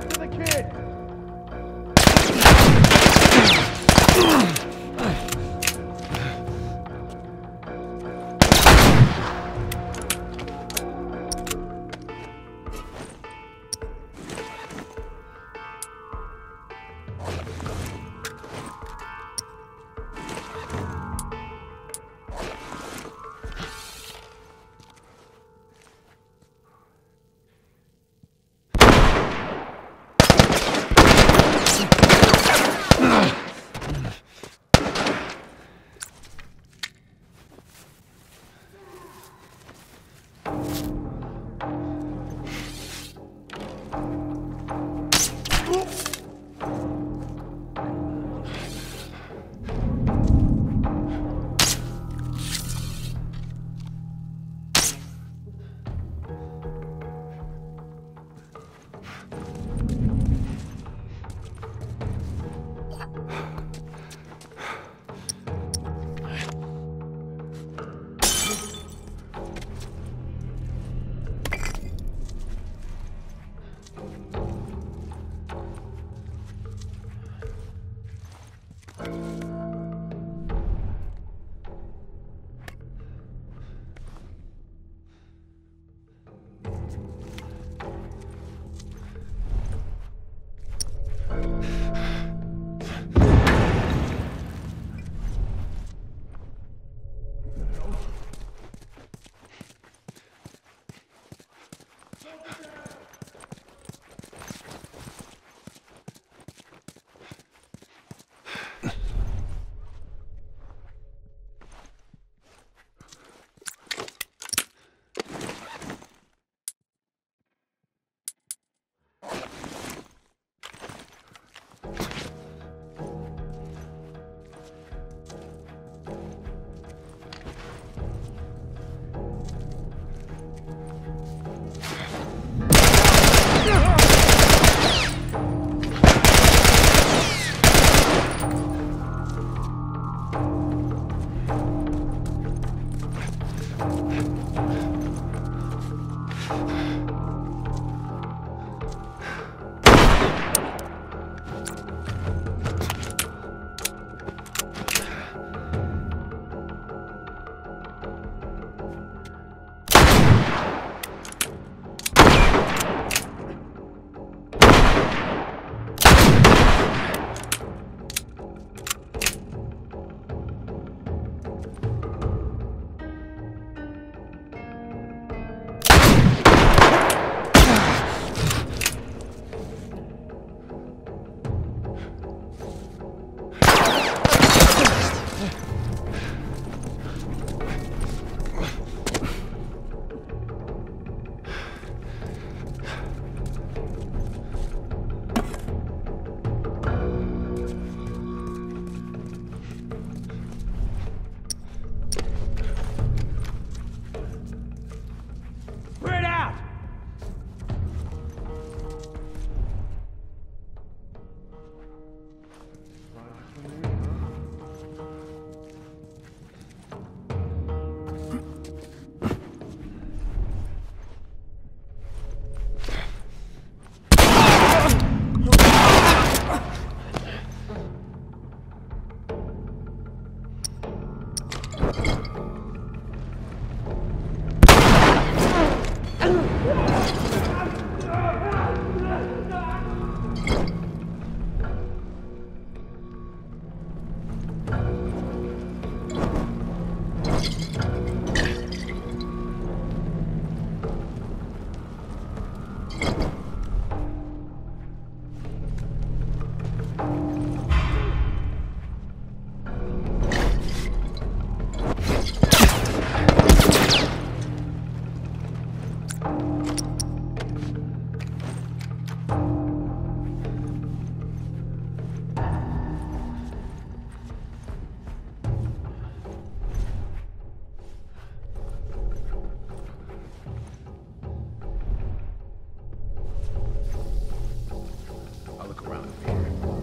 To the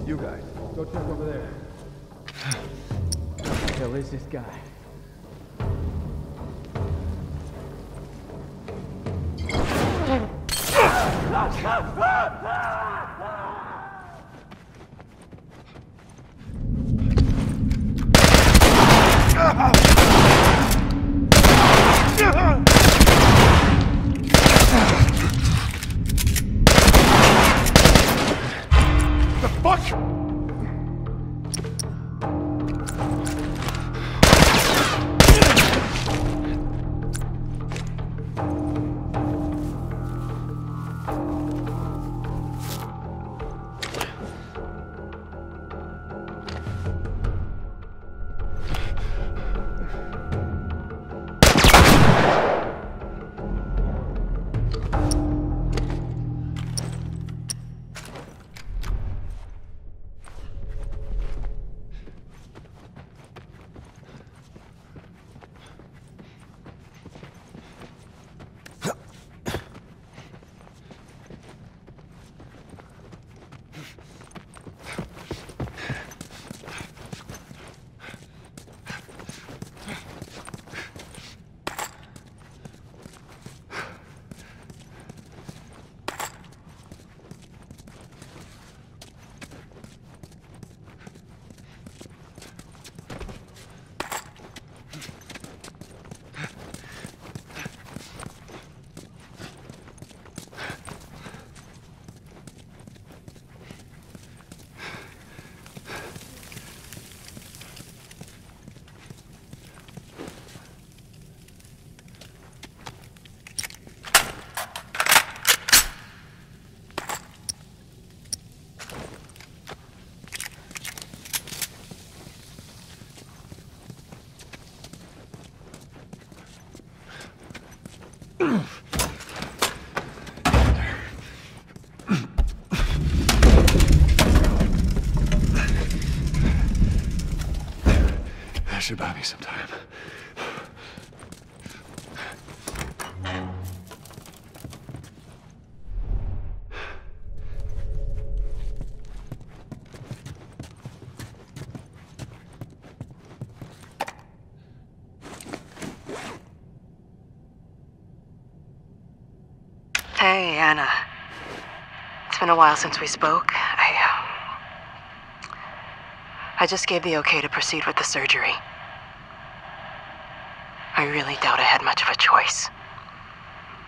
You guys, go check over there. Who the hell is this guy? The should buy me some time. Hey, Anna. It's been a while since we spoke. I. Uh, I just gave the okay to proceed with the surgery. I really doubt I had much of a choice.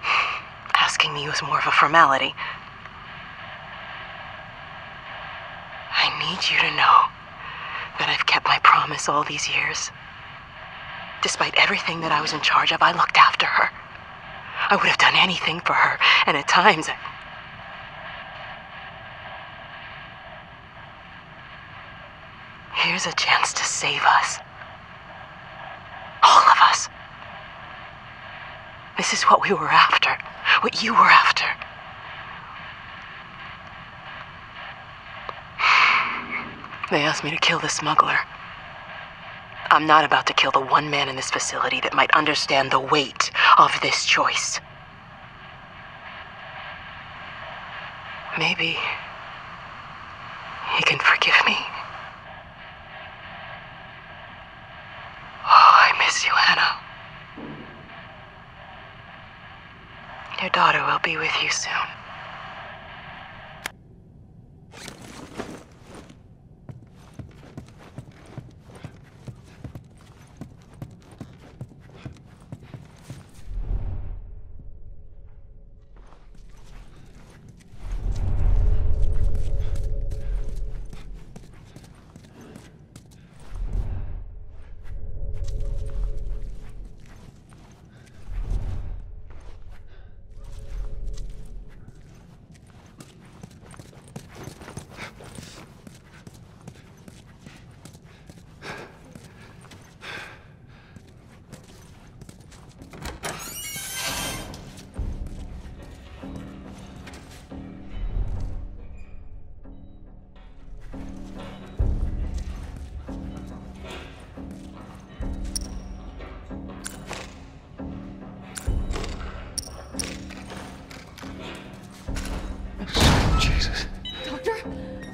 Asking me was more of a formality. I need you to know that I've kept my promise all these years. Despite everything that I was in charge of, I looked after her. I would have done anything for her, and at times I. Here's a chance to save us. All of us. This is what we were after. What you were after. They asked me to kill the smuggler. I'm not about to kill the one man in this facility that might understand the weight of this choice. Maybe he can forgive me. Oh, I miss you, Anna. Your daughter will be with you soon.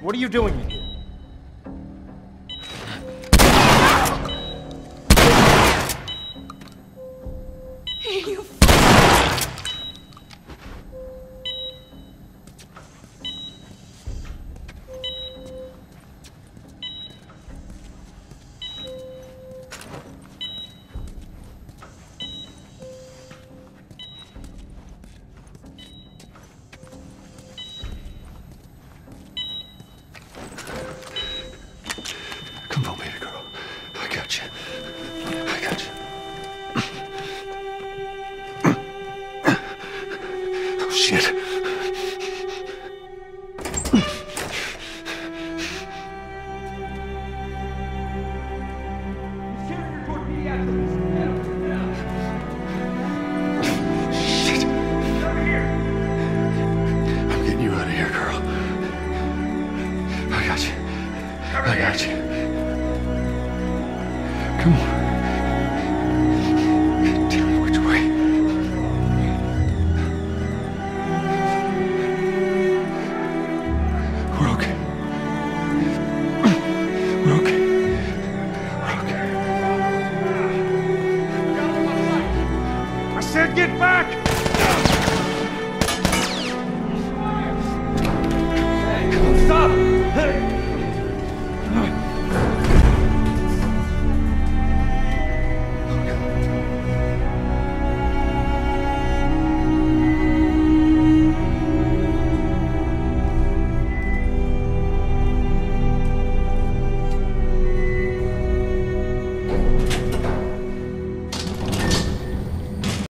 What are you doing I got you.